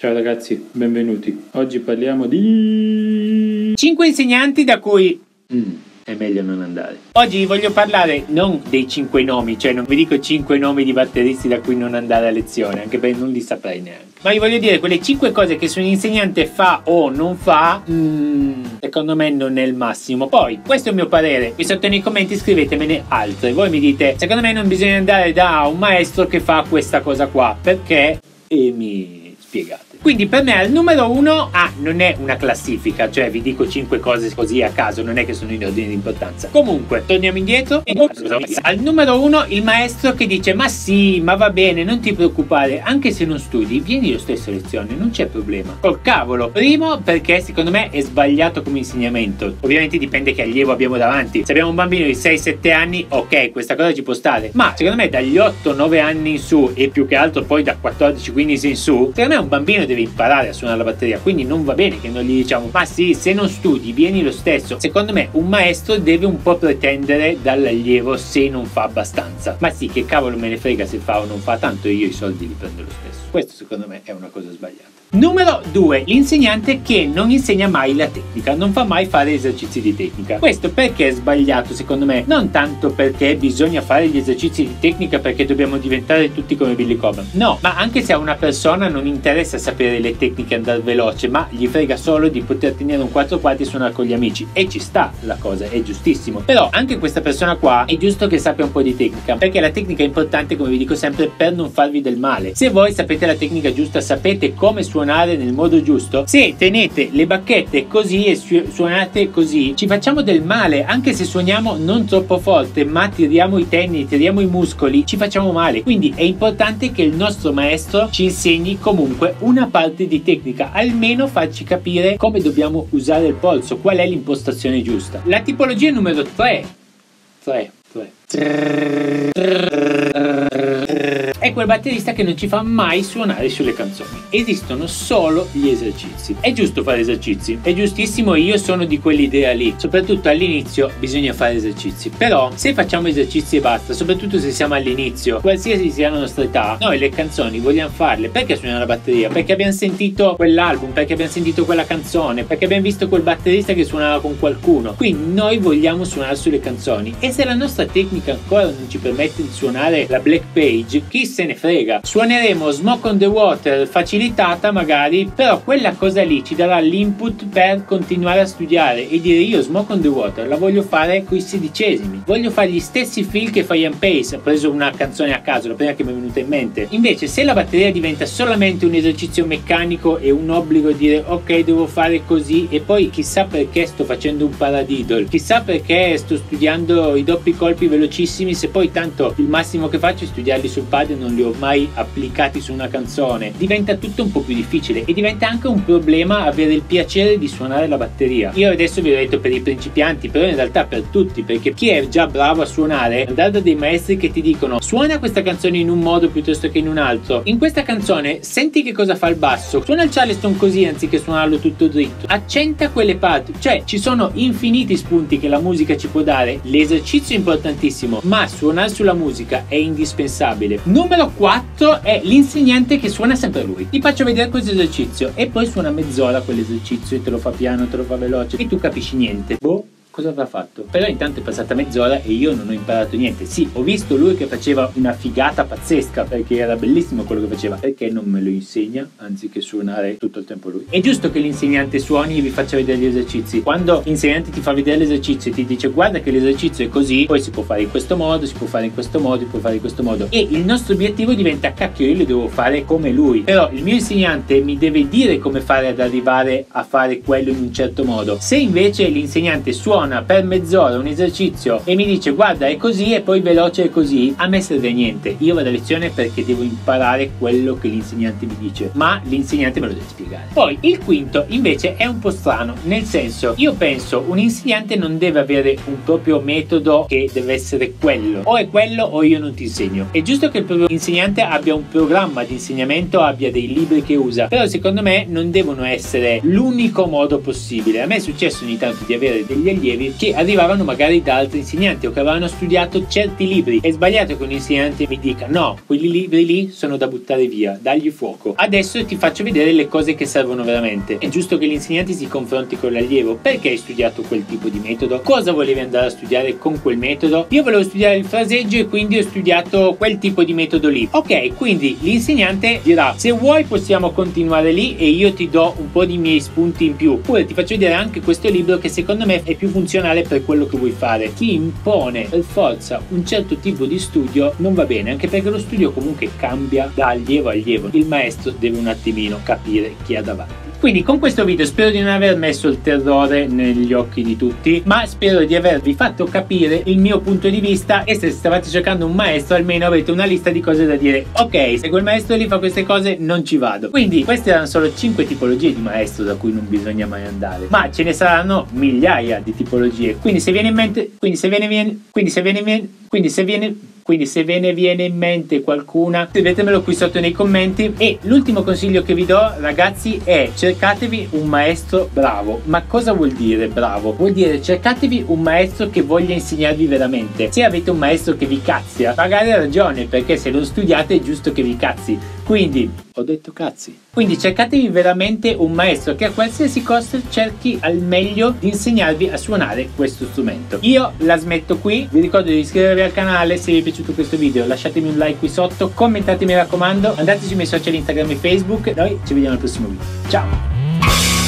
Ciao ragazzi, benvenuti. Oggi parliamo di... 5 insegnanti da cui Mm, è meglio non andare. oggi voglio parlare non dei 5 nomi, cioè non vi dico 5 nomi di batteristi da cui non andare a lezione, anche perché non li saprei neanche. Ma vi voglio dire quelle 5 cose che se un insegnante fa o non fa, mm, secondo me non è il massimo. Poi, questo è il mio parere, qui sotto nei commenti scrivetemene altre. Voi mi dite, secondo me non bisogna andare da un maestro che fa questa cosa qua, perché... E mi spiegate. Quindi per me al numero uno, ah, non è una classifica, cioè vi dico 5 cose così a caso, non è che sono in ordine di importanza. Comunque, torniamo indietro. Al numero uno il maestro che dice ma sì, ma va bene, non ti preoccupare, anche se non studi, vieni lo stesso a lezione, non c'è problema. Col cavolo. Primo perché secondo me è sbagliato come insegnamento. Ovviamente dipende che allievo abbiamo davanti. Se abbiamo un bambino di 6-7 anni, ok, questa cosa ci può stare. Ma secondo me dagli 8-9 anni in su e più che altro poi da 14-15 in su, secondo me un bambino deve imparare a suonare la batteria, quindi non va bene che noi gli diciamo ma sì, se non studi vieni lo stesso. Secondo me un maestro deve un po' pretendere dall'allievo se non fa abbastanza. Ma sì, che cavolo me ne frega se fa o non fa, tanto io i soldi li prendo lo stesso. Questo secondo me è una cosa sbagliata. Numero 2. L'insegnante che non insegna mai la tecnica, non fa mai fare esercizi di tecnica. Questo perché è sbagliato secondo me? Non tanto perché bisogna fare gli esercizi di tecnica perché dobbiamo diventare tutti come Billy Cobham. No, ma anche se a una persona non interessa sapere le tecniche andare veloce, ma gli frega solo di poter tenere un 4 quarti e suonare con gli amici. E ci sta la cosa, è giustissimo. Però anche questa persona qua è giusto che sappia un po' di tecnica, perché la tecnica è importante, come vi dico sempre, per non farvi del male. Se voi sapete la tecnica giusta, sapete come suonare nel modo giusto, se tenete le bacchette così e su- suonate così, ci facciamo del male, anche se suoniamo non troppo forte, ma tiriamo i tenni, tiriamo i muscoli, ci facciamo male. Quindi è importante che il nostro maestro ci insegni comunque una parte di tecnica, almeno farci capire come dobbiamo usare il polso, qual è l'impostazione giusta. La tipologia numero 3 3 3 quel batterista che non ci fa mai suonare sulle canzoni. Esistono solo gli esercizi. È giusto fare esercizi, è giustissimo, io sono di quell'idea lì. Soprattutto all'inizio bisogna fare esercizi. Però se facciamo esercizi e basta, soprattutto se siamo all'inizio, qualsiasi sia la nostra età, noi le canzoni vogliamo farle perché suoniamo la batteria? Perché abbiamo sentito quell'album, perché abbiamo sentito quella canzone, perché abbiamo visto quel batterista che suonava con qualcuno. Quindi noi vogliamo suonare sulle canzoni. E se la nostra tecnica ancora non ci permette di suonare la Black Page, chi se ne frega. Suoneremo Smoke on the Water facilitata magari, però quella cosa lì ci darà l'input per continuare a studiare e dire io Smoke on the Water la voglio fare coi sedicesimi. Voglio fare gli stessi feel che fa Ian Pace. Ho preso una canzone a caso, la prima che mi è venuta in mente. Invece se la batteria diventa solamente un esercizio meccanico e un obbligo dire ok devo fare così e poi chissà perché sto facendo un paradiddle, chissà perché sto studiando i doppi colpi velocissimi se poi tanto il massimo che faccio è studiarli sul pad non li ho mai applicati su una canzone. Diventa tutto un po' più difficile e diventa anche un problema avere il piacere di suonare la batteria. Io adesso vi ho detto per i principianti, però in realtà per tutti, perché chi è già bravo a suonare andare da dei maestri che ti dicono suona questa canzone in un modo piuttosto che in un altro. In questa canzone senti che cosa fa il basso, suona il charleston così anziché suonarlo tutto dritto. Accenta quelle parti, cioè ci sono infiniti spunti che la musica ci può dare. L'esercizio è importantissimo, ma suonare sulla musica è indispensabile. Numero 4 è l'insegnante che suona sempre lui. Ti faccio vedere questo esercizio e poi suona mezz'ora quell'esercizio e te lo fa piano, te lo fa veloce e tu capisci niente. Boh, cosa avrà fatto? Però intanto è passata mezz'ora e io non ho imparato niente. Sì, ho visto lui che faceva una figata pazzesca perché era bellissimo quello che faceva. Perché non me lo insegna anziché suonare tutto il tempo lui? È giusto che l'insegnante suoni e vi faccia vedere gli esercizi. Quando l'insegnante ti fa vedere l'esercizio e ti dice guarda che l'esercizio è così, poi si può fare in questo modo, si può fare in questo modo, si può fare in questo modo. E il nostro obiettivo diventa cacchio, io lo devo fare come lui. Però il mio insegnante mi deve dire come fare ad arrivare a fare quello in un certo modo. Se invece l'insegnante suona per mezz'ora un esercizio e mi dice guarda è così e poi veloce è così, a me serve niente. Io vado a lezione perché devo imparare quello che l'insegnante mi dice, ma l'insegnante me lo deve spiegare. Poi il quinto invece è un po' strano, nel senso io penso un insegnante non deve avere un proprio metodo che deve essere quello, o è quello o io non ti insegno. È giusto che il proprio insegnante abbia un programma di insegnamento, abbia dei libri che usa, però secondo me non devono essere l'unico modo possibile. A me è successo ogni tanto di avere degli allievi allievi che arrivavano magari da altri insegnanti o che avevano studiato certi libri. È sbagliato che un insegnante mi dica no, quei libri lì sono da buttare via, dagli fuoco. Adesso ti faccio vedere le cose che servono veramente. È giusto che l'insegnante si confronti con l'allievo. Perché hai studiato quel tipo di metodo? Cosa volevi andare a studiare con quel metodo? Io volevo studiare il fraseggio e quindi ho studiato quel tipo di metodo lì. Ok, quindi l'insegnante dirà se vuoi possiamo continuare lì e io ti do un po' di miei spunti in più. Oppure ti faccio vedere anche questo libro che secondo me è più funzionale per quello che vuoi fare. Chi impone per forza un certo tipo di studio non va bene, anche perché lo studio comunque cambia da allievo a allievo. Il maestro deve un attimino capire chi ha davanti. Quindi con questo video spero di non aver messo il terrore negli occhi di tutti, ma spero di avervi fatto capire il mio punto di vista e se stavate cercando un maestro almeno avete una lista di cose da dire. Ok, se quel maestro lì fa queste cose non ci vado. Quindi queste erano solo 5 tipologie di maestro da cui non bisogna mai andare, ma ce ne saranno migliaia di tipologie. Quindi se viene in mente, quindi se viene, viene quindi se viene, viene quindi se viene quindi se ve ne viene in mente qualcuna scrivetemelo qui sotto nei commenti. E l'ultimo consiglio che vi do ragazzi è cercatevi un maestro bravo. Ma cosa vuol dire bravo? vuol dire cercatevi un maestro che voglia insegnarvi veramente. Se avete un maestro che vi cazzia magari ha ragione perché se lo studiate è giusto che vi cazzi quindi ho detto cazzi. Quindi cercatevi veramente un maestro che a qualsiasi costo cerchi al meglio di insegnarvi a suonare questo strumento. Io la smetto qui, vi ricordo di iscrivervi al canale se vi è piaciuto questo video, lasciatemi un like qui sotto, commentate mi raccomando, andate sui miei social Instagram e Facebook, noi ci vediamo al prossimo video. Ciao!